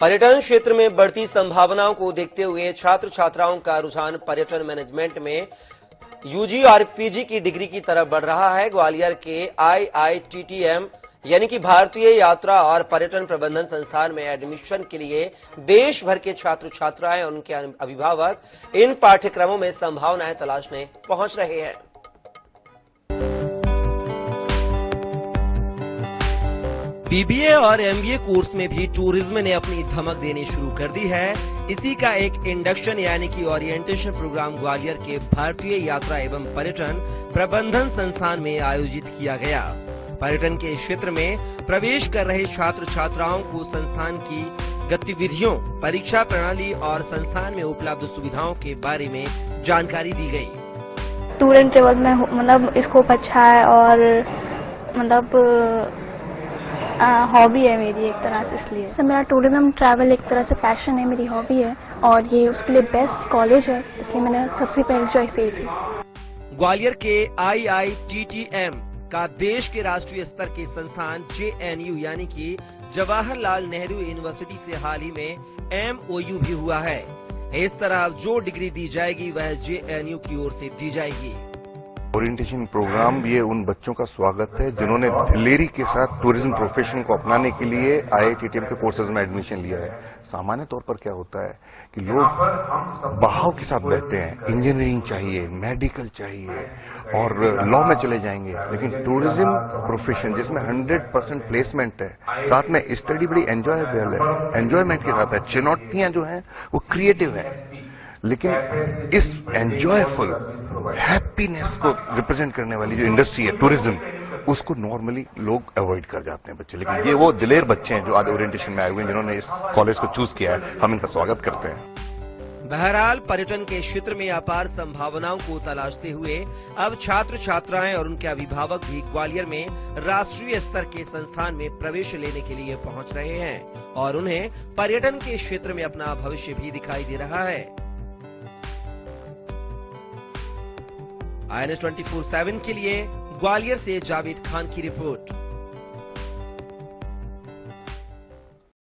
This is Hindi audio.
पर्यटन क्षेत्र में बढ़ती संभावनाओं को देखते हुए छात्र छात्राओं का रुझान पर्यटन मैनेजमेंट में यूजी और पीजी की डिग्री की तरफ़ बढ़ रहा है। ग्वालियर के आईआईटीटीएम, यानी कि भारतीय यात्रा और पर्यटन प्रबंधन संस्थान में एडमिशन के लिए देश भर के छात्र छात्राएँ और उनके अभिभावक इन पाठ्यक्रमों में संभावनाएँ तलाशने पहुँच रहे हैं। बीबीए और एमबीए कोर्स में भी टूरिज़्म ने अपनी धमक देनी शुरू कर दी है। इसी का एक इंडक्शन यानी कि ओरिएंटेशन प्रोग्राम ग्वालियर के भारतीय यात्रा एवं पर्यटन प्रबंधन संस्थान में आयोजित किया गया। पर्यटन के क्षेत्र में प्रवेश कर रहे छात्र छात्राओं को संस्थान की गतिविधियों, परीक्षा प्रणाली और संस्थान में उपलब्ध सुविधाओं के बारे में जानकारी दी गई। टूर एंड ट्रेवल में मतलब स्कोप अच्छा है और मतलब हॉबी है मेरी एक तरह से इसलिए। सर मेरा टूरिज़्म ट्रैवल एक तरह से पैशन है मेरी हॉबी है और ये उसके लिए बेस्ट कॉलेज है इसलिए मैंने सबसे पहले चॉइस यही थी। ग्वालियर के आईआईटीटीएम का देश के राष्ट्रीय स्तर के संस्थान जेएनयू यानी कि जवाहरलाल नेहरू यूनिवर्सिटी से हाल ही में एमओयू भी हुआ है। इस तरह जो डिग्री दी जाएगी वह जेएनयू की ओर से दी जाएगी। ओरिएंटेशन प्रोग्राम ये उन बच्चों का स्वागत है, जिन्होंने दिलेरी के साथ टूरिज़्म प्रोफेशन को अपनाने के लिए आईआईटीटीएम के कोर्सेज में एडमिशन लिया है। सामान्य तौर पर क्या होता है कि लोग बहाव के साथ बहते हैं। इंजीनियरिंग चाहिए मेडिकल चाहिए, और लॉ में चले जाएँगे। लेकिन टूरिज़्म प्रोफेशन जिसमें 100 परसेंट प्लेसमेंट है, साथ में स्टडी बड़ी एंजॉयबल है। एंजॉयमेंट के साथ है। चुनौतियाँ जो है, वो क्रिएटिव है। लेकिन इस एंजॉयफुल हैप्पीनेस को रिप्रेजेंट करने वाली जो इंडस्ट्री है टूरिज़्म उसको नॉर्मली लोग अवॉइड कर जाते हैं बच्चे। लेकिन ये वो दिलेर बच्चे हैं जो आज ओरिएंटेशन में आए हुए हैं, जिन्होंने इस कॉलेज को चूज़ किया है, हम इनका स्वागत करते हैं। बहरहाल, पर्यटन के क्षेत्र में अपार संभावनाओं को तलाशते हुए, अब छात्र छात्राएँ और उनके अभिभावक भी ग्वालियर में राष्ट्रीय स्तर के संस्थान में प्रवेश लेने के लिए पहुँच रहे हैं और उन्हें पर्यटन के क्षेत्र में अपना भविष्य भी दिखाई दे रहा है। I N S twenty four seven के लिए ग्वालियर से जावेद खान की रिपोर्ट।